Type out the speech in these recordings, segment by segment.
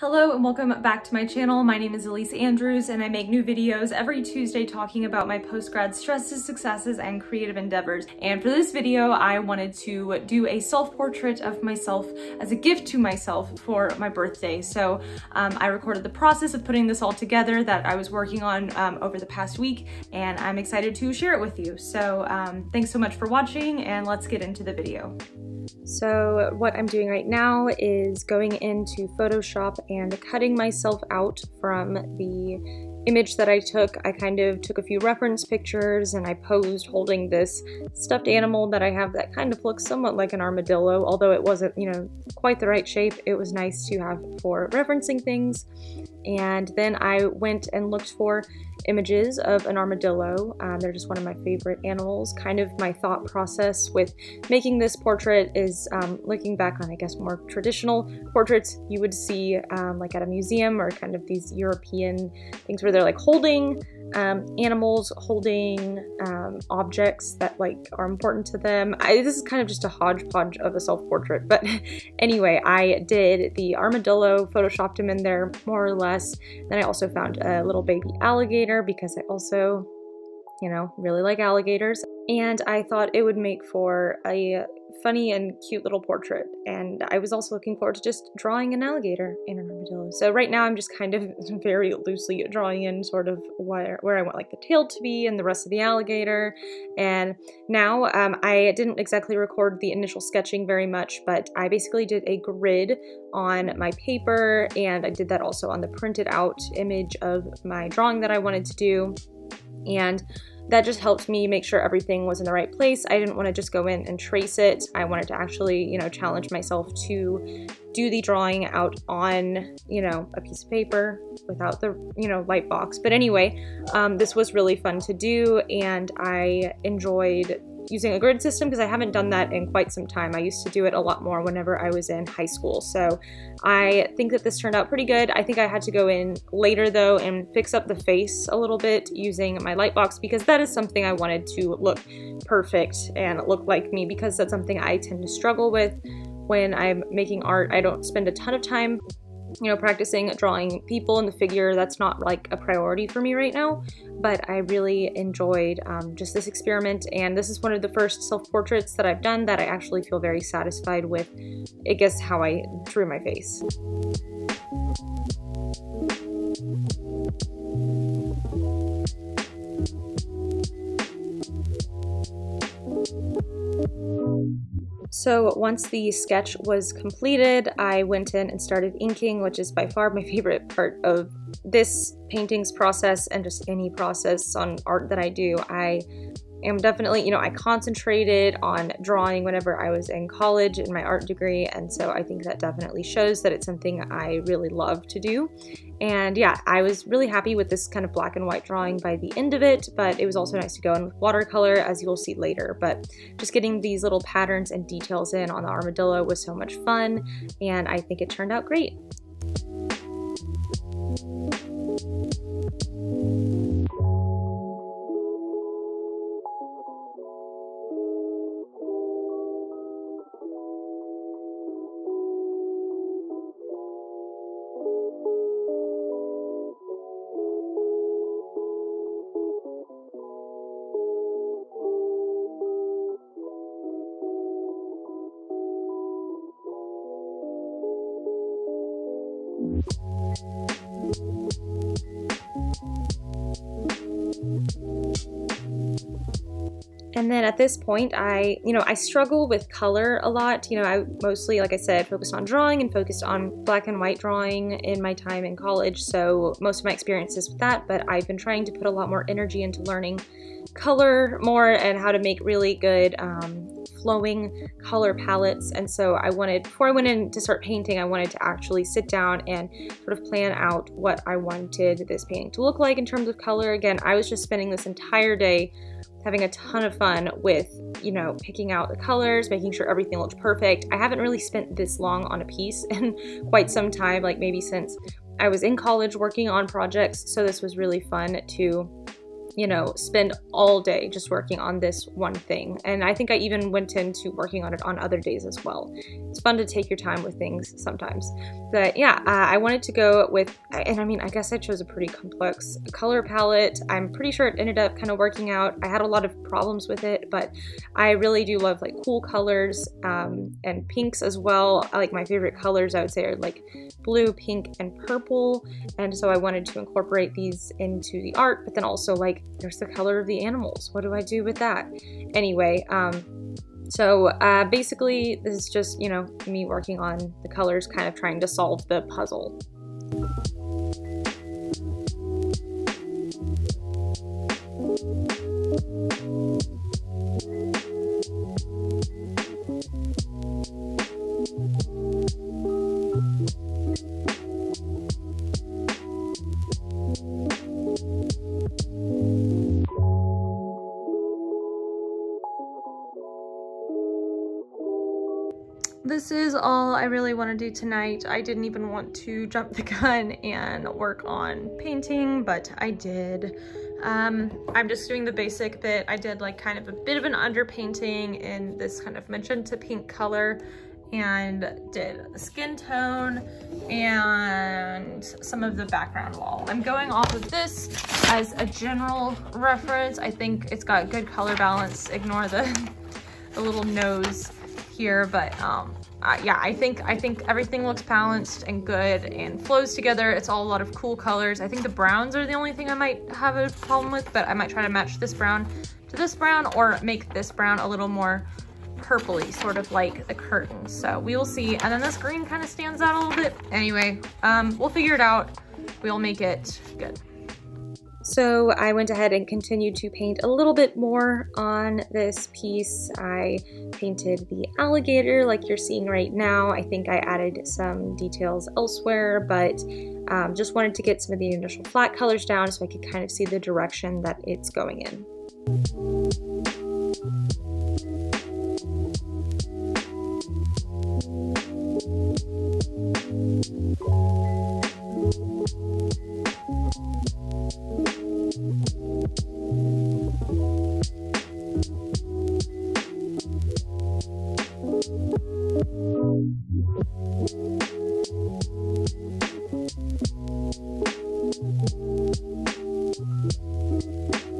Hello and welcome back to my channel. My name is Elyse Andrews and I make new videos every Tuesday talking about my post-grad stresses, successes, and creative endeavors. And for this video, I wanted to do a self-portrait of myself as a gift to myself for my birthday. So um, I recorded the process of putting this all together that I was working on um, over the past week and I'm excited to share it with you. So um, thanks so much for watching and let's get into the video. So what I'm doing right now is going into Photoshop and cutting myself out from the image that I took. I kind of took a few reference pictures and I posed holding this stuffed animal that I have that kind of looks somewhat like an armadillo, although it wasn't, you know, quite the right shape. It was nice to have for referencing things. And then I went and looked for images of an armadillo. Um, they're just one of my favorite animals. Kind of my thought process with making this portrait is um, looking back on, I guess, more traditional portraits you would see um, like at a museum or kind of these European things where they're like holding um, animals holding um, objects that like are important to them. I, this is kind of just a hodgepodge of a self-portrait, but anyway, I did the armadillo, photoshopped him in there more or less. Then I also found a little baby alligator because I also, you know, really like alligators. And I thought it would make for a funny and cute little portrait. And I was also looking forward to just drawing an alligator and an armadillo. So right now I'm just kind of very loosely drawing in sort of where, where I want like the tail to be and the rest of the alligator. And now um, I didn't exactly record the initial sketching very much, but I basically did a grid on my paper and I did that also on the printed out image of my drawing that I wanted to do. And that just helped me make sure everything was in the right place. I didn't want to just go in and trace it. I wanted to actually, you know, challenge myself to do the drawing out on, you know, a piece of paper without the, you know, light box. But anyway, um, this was really fun to do and I enjoyed using a grid system because I haven't done that in quite some time. I used to do it a lot more whenever I was in high school. So I think that this turned out pretty good. I think I had to go in later though and fix up the face a little bit using my lightbox because that is something I wanted to look perfect and look like me because that's something I tend to struggle with when I'm making art. I don't spend a ton of time you know, practicing drawing people in the figure, that's not like a priority for me right now, but I really enjoyed um, just this experiment, and this is one of the first self-portraits that I've done that I actually feel very satisfied with, I guess, how I drew my face. So once the sketch was completed, I went in and started inking, which is by far my favorite part of this paintings process and just any process on art that I do. I am definitely, you know, I concentrated on drawing whenever I was in college in my art degree, and so I think that definitely shows that it's something I really love to do. And yeah, I was really happy with this kind of black and white drawing by the end of it, but it was also nice to go in with watercolor, as you'll see later. But just getting these little patterns and details in on the armadillo was so much fun, and I think it turned out great. Thank you. And then at this point, I, you know, I struggle with color a lot. You know, I mostly, like I said, focused on drawing and focused on black and white drawing in my time in college. So most of my experiences with that, but I've been trying to put a lot more energy into learning color more and how to make really good um, flowing color palettes. And so I wanted, before I went in to start painting, I wanted to actually sit down and sort of plan out what I wanted this painting to look like in terms of color. Again, I was just spending this entire day having a ton of fun with, you know, picking out the colors, making sure everything looked perfect. I haven't really spent this long on a piece in quite some time, like maybe since I was in college working on projects. So this was really fun to you know, spend all day just working on this one thing. And I think I even went into working on it on other days as well. It's fun to take your time with things sometimes. But yeah, uh, I wanted to go with, and I mean, I guess I chose a pretty complex color palette. I'm pretty sure it ended up kind of working out. I had a lot of problems with it, but I really do love like cool colors um, and pinks as well. I like my favorite colors, I would say, are like blue, pink, and purple. And so I wanted to incorporate these into the art, but then also like there's the color of the animals. What do I do with that? Anyway, um, so uh, basically this is just, you know, me working on the colors, kind of trying to solve the puzzle. This is all I really want to do tonight. I didn't even want to jump the gun and work on painting, but I did. Um, I'm just doing the basic bit. I did like kind of a bit of an underpainting in this kind of magenta pink color and did skin tone and some of the background wall. I'm going off of this as a general reference. I think it's got good color balance. Ignore the, the little nose here, but um, uh, yeah, I think I think everything looks balanced and good and flows together. It's all a lot of cool colors. I think the browns are the only thing I might have a problem with, but I might try to match this brown to this brown or make this brown a little more purpley, sort of like the curtains. So we will see. And then this green kind of stands out a little bit. Anyway, um, we'll figure it out. We'll make it good. So I went ahead and continued to paint a little bit more on this piece. I painted the alligator like you're seeing right now. I think I added some details elsewhere, but um, just wanted to get some of the initial flat colors down so I could kind of see the direction that it's going in. Thank you.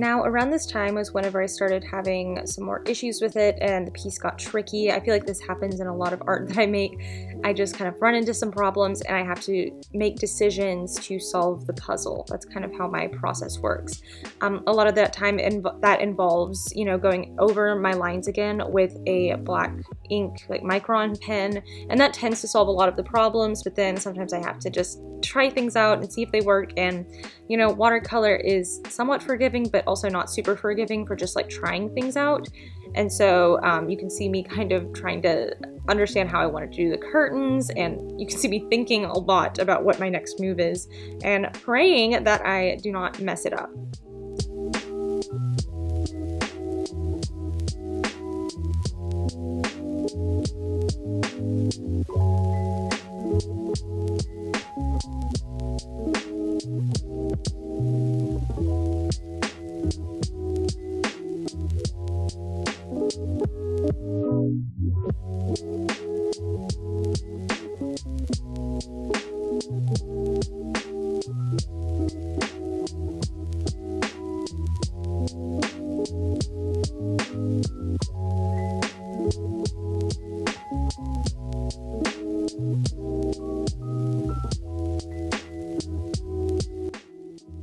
Now, around this time was whenever I started having some more issues with it and the piece got tricky. I feel like this happens in a lot of art that I make. I just kind of run into some problems and I have to make decisions to solve the puzzle. That's kind of how my process works. Um, a lot of that time inv that involves, you know, going over my lines again with a black ink, like Micron pen, and that tends to solve a lot of the problems, but then sometimes I have to just try things out and see if they work, and, you know, watercolor is somewhat forgiving, but also not super forgiving for just like trying things out. And so um, you can see me kind of trying to understand how I want to do the curtains, and you can see me thinking a lot about what my next move is and praying that I do not mess it up.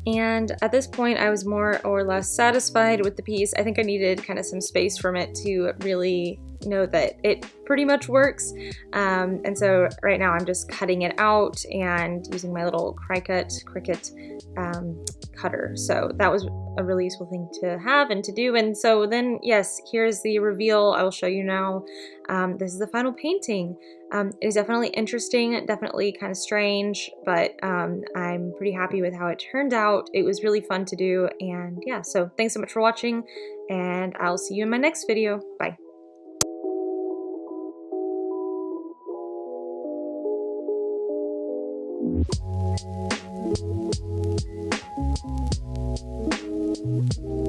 And at this point, I was more or less satisfied with the piece. I think I needed kind of some space from it to really know that it pretty much works. Um, and so right now I'm just cutting it out and using my little Cricut, Cricut um, cutter. So that was a really useful thing to have and to do. And so then, yes, here's the reveal. I will show you now. Um, this is the final painting. Um, it is definitely interesting, definitely kind of strange, but um, I'm pretty happy with how it turned out. It was really fun to do. And yeah, so thanks so much for watching and I'll see you in my next video. Bye. Thank you.